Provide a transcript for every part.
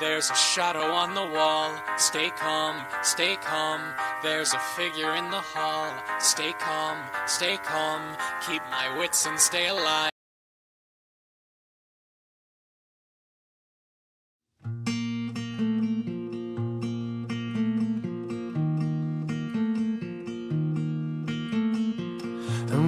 There's a shadow on the wall. Stay calm, stay calm. There's a figure in the hall. Stay calm, stay calm. Keep my wits and stay alive.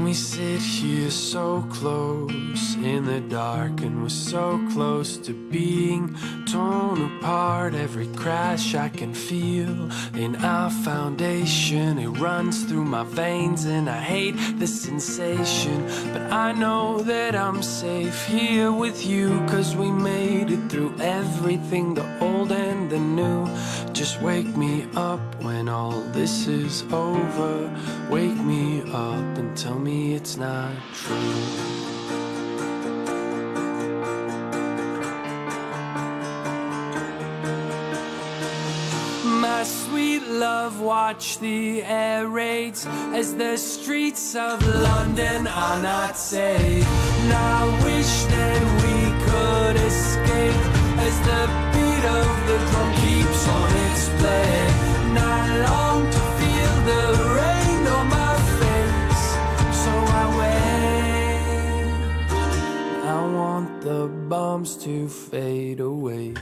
We sit here so close in the dark, and we're so close to being torn apart. Every crash I can feel in our foundation, it runs through my veins, and I hate the sensation. But I know that I'm safe here with you, cause we made it through everything the old and the new. Just wake me up when all this is over. Wake me up and tell me it's not true. My sweet love, watch the air raids as the streets of London are not safe. I wish that we could escape as the beat of the drum the bombs to fade away.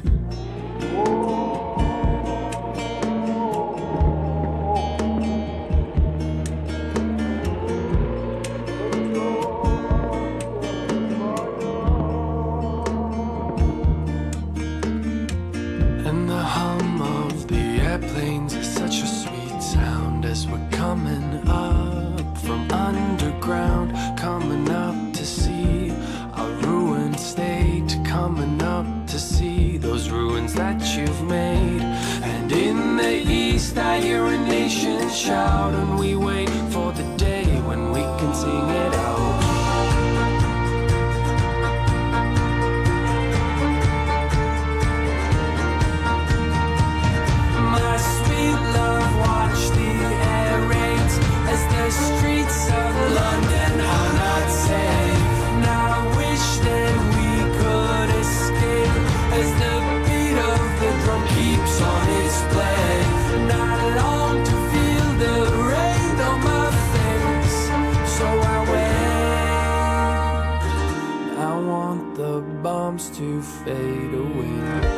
Shout, and we wait for the day when we can sing it out. My sweet love, watch the air raids as the streets of London are not safe. And I wish that we could escape as the beat of the drum keeps on to fade away.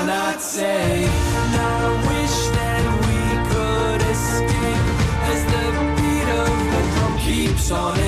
cannot say. Now I wish that we could escape as the beat of the drum keeps on.